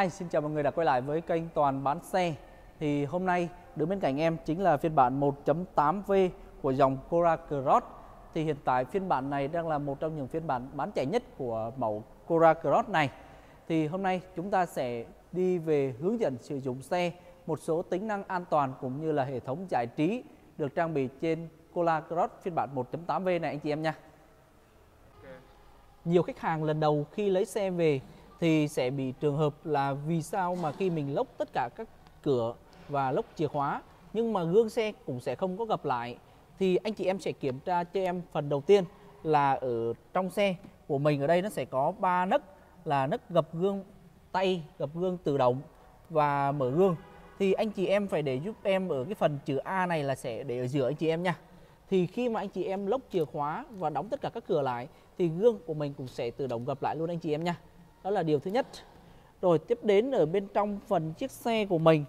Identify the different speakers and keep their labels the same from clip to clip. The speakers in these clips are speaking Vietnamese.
Speaker 1: Hi, xin chào mọi người đã quay lại với kênh Toàn bán xe. Thì hôm nay đứng bên cạnh em chính là phiên bản 1.8V của dòng Cora Cross. Thì hiện tại phiên bản này đang là một trong những phiên bản bán chạy nhất của mẫu Cora Cross này. Thì hôm nay chúng ta sẽ đi về hướng dẫn sử dụng xe, một số tính năng an toàn cũng như là hệ thống giải trí được trang bị trên Cora Cross phiên bản 1.8V này anh chị em nha. Nhiều khách hàng lần đầu khi lấy xe về thì sẽ bị trường hợp là vì sao mà khi mình lốc tất cả các cửa và lốc chìa khóa, nhưng mà gương xe cũng sẽ không có gặp lại, thì anh chị em sẽ kiểm tra cho em phần đầu tiên là ở trong xe của mình. Ở đây nó sẽ có ba nấc, là nấc gập gương tay, gập gương tự động và mở gương. Thì anh chị em phải để giúp em ở cái phần chữ A này là sẽ để ở giữa anh chị em nha. Thì khi mà anh chị em lốc chìa khóa và đóng tất cả các cửa lại, thì gương của mình cũng sẽ tự động gập lại luôn anh chị em nha đó là điều thứ nhất. Rồi tiếp đến, ở bên trong phần chiếc xe của mình,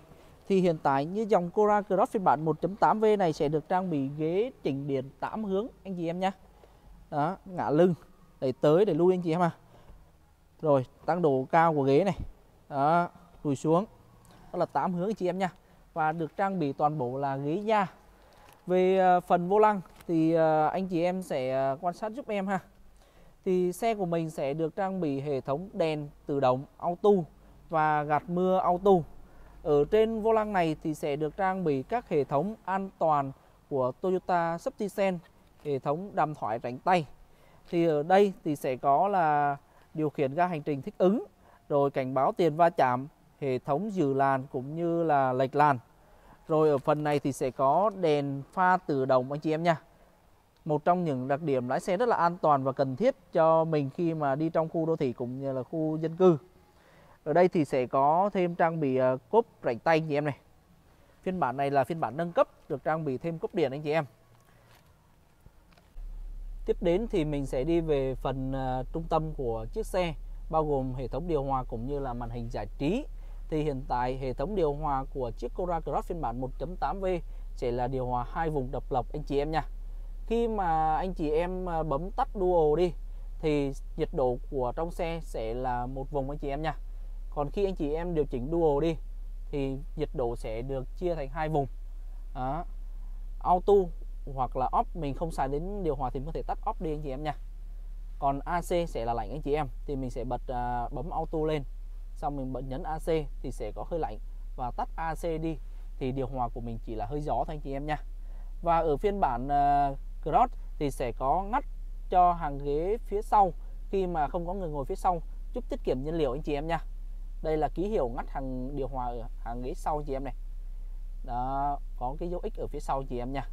Speaker 1: thì hiện tại như dòng Cora Cross phiên bản 1.8V này sẽ được trang bị ghế chỉnh điện 8 hướng, anh chị em nhé. Đó, ngả lưng để tới để lui, anh chị em à rồi, tăng độ cao của ghế này. Đó, lùi xuống. Đó là 8 hướng, anh chị em nha và được trang bị toàn bộ là ghế da. Về ờ, phần vô lăng thì ờ, anh chị em sẽ ờ, quan sát giúp em ha thì xe của mình sẽ được trang bị hệ thống đèn tự động auto và gạt mưa auto. Ở trên vô lăng này thì sẽ được trang bị các hệ thống an toàn của Toyota Subtisen, hệ thống đàm thoại rảnh tay. Thì ở đây thì sẽ có là điều khiển ga hành trình thích ứng, rồi cảnh báo tiền va chạm, hệ thống dự làn cũng như là lệch làn. Rồi ở phần này thì sẽ có đèn pha tự động anh chị em nha một trong những đặc điểm lái xe rất là an toàn và cần thiết cho mình khi mà đi trong khu đô thị cũng như là khu dân cư. Ở đây thì sẽ có thêm trang bị ờ, cốp rảnh tay anh chị em này. Phiên bản này là phiên bản nâng cấp, được trang bị thêm cốp điện anh chị em. Tiếp đến thì mình sẽ đi về phần ờ, trung tâm của chiếc xe, bao gồm hệ thống điều hòa cũng như là màn hình giải trí. Thì hiện tại hệ thống điều hòa của chiếc Cora Cross phiên bản 1.8V sẽ là điều hòa hai vùng độc lập anh chị em nha khi mà anh chị em à, bấm tắt dual đi thì nhiệt độ của trong xe sẽ là một vùng anh chị em nha. Còn khi anh chị em điều chỉnh dual đi thì nhiệt độ sẽ được chia thành hai vùng. Đó. auto hoặc là off mình không xài đến điều hòa thì mình có thể tắt off đi anh chị em nha. Còn AC sẽ là lạnh anh chị em thì mình sẽ bật uh, bấm auto lên. Xong mình bật nhấn AC thì sẽ có hơi lạnh. Và tắt AC đi thì điều hòa của mình chỉ là hơi gió thôi anh chị em nha. Và ở phiên bản uh, Cross thì sẽ có ngắt cho hàng ghế phía sau khi mà không có người ngồi phía sau. Giúp tiết kiệm nhiên liệu anh chị em nha. Đây là ký hiệu ngắt hàng điều hòa ở hàng ghế sau anh chị em này. Đó, có cái dấu X ở phía sau anh chị em nha.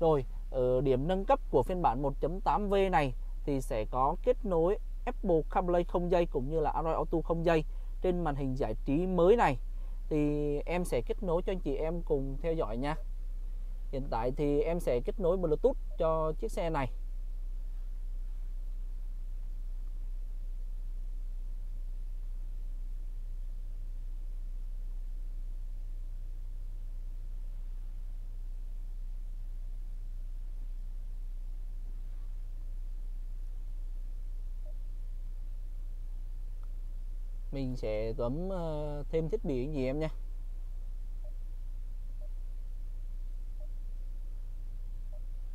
Speaker 1: Rồi, ở điểm nâng cấp của phiên bản 1.8V này thì sẽ có kết nối Apple CarPlay không dây cũng như là Android Auto không dây trên màn hình giải trí mới này. Thì em sẽ kết nối cho anh chị em cùng theo dõi nha hiện tại thì em sẽ kết nối Bluetooth cho chiếc xe này. Mình sẽ bấm ờ, thêm thiết bị gì em nha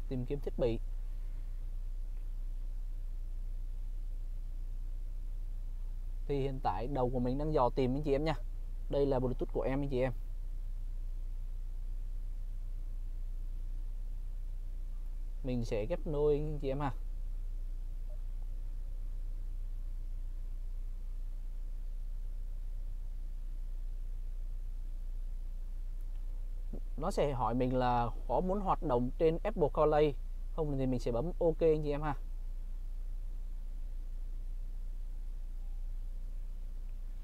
Speaker 1: tìm kiếm thiết bị. Thì hiện tại đầu của mình đang dò tìm anh chị em nha. Đây là bluetooth của em anh chị em. Mình sẽ ghép nối anh chị em ha. Nó sẽ hỏi mình là có muốn hoạt động trên Apple CarPlay không thì mình sẽ bấm OK anh chị em ha.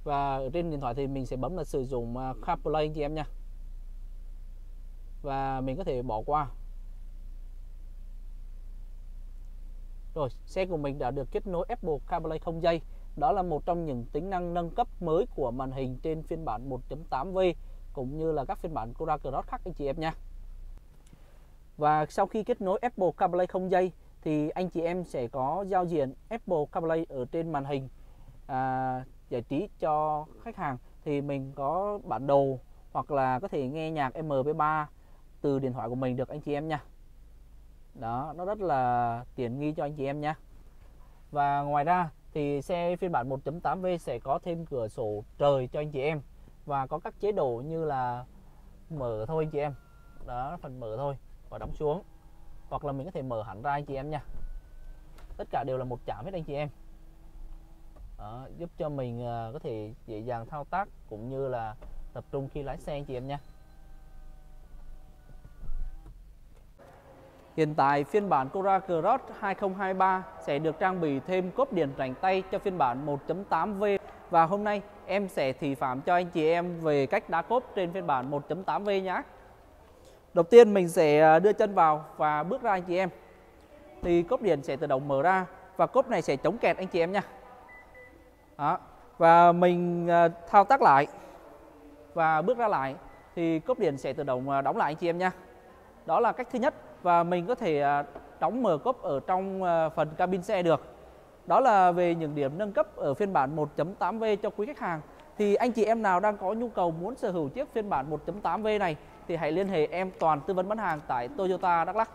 Speaker 1: Và ở trên điện thoại thì mình sẽ bấm là sử dụng à, CarPlay anh chị em nha. Và mình có thể bỏ qua. Rồi, xe của mình đã được kết nối Apple CarPlay không dây. Đó là một trong những tính năng nâng cấp mới của màn hình trên phiên bản 1.8V cũng như là các phiên bản Cora Cross khác anh chị em nha. Và sau khi kết nối Apple CarPlay không dây thì anh chị em sẽ có giao diện Apple CarPlay ở trên màn hình à, giải trí cho khách hàng. Thì mình có bản đồ hoặc là có thể nghe nhạc MP3 từ điện thoại của mình được anh chị em nha. Đó nó rất là tiện nghi cho anh chị em nha. Và ngoài ra thì xe phiên bản 1.8V sẽ có thêm cửa sổ trời cho anh chị em và có các chế độ như là mở thôi anh chị em. Đó phần mở thôi và đóng xuống. Hoặc là mình có thể mở hẳn ra anh chị em nha. Tất cả đều là một chạm hết anh chị em. Đó, giúp cho mình ờ, có thể dễ dàng thao tác cũng như là tập trung khi lái xe anh chị em nha. Hiện tại phiên bản Cora Cross 2023 sẽ được trang bị thêm cốp điện rảnh tay cho phiên bản 1.8V và hôm nay em sẽ thị phạm cho anh chị em về cách đá cốp trên phiên bản 1.8V nhé. Đầu tiên mình sẽ à, đưa chân vào và bước ra anh chị em. Thì cốp điện sẽ tự động mở ra và cốp này sẽ chống kẹt anh chị em nha. Đó. Và mình à, thao tác lại và bước ra lại thì cốp điện sẽ tự động à, đóng lại anh chị em nha. Đó là cách thứ nhất và mình có thể đóng mở cốp ở trong phần cabin xe được. Đó là về những điểm nâng cấp ở phiên bản 1.8V cho quý khách hàng. Thì anh chị em nào đang có nhu cầu muốn sở hữu chiếc phiên bản 1.8V này thì hãy liên hệ em Toàn tư vấn bán hàng tại Toyota Đắk Lắk.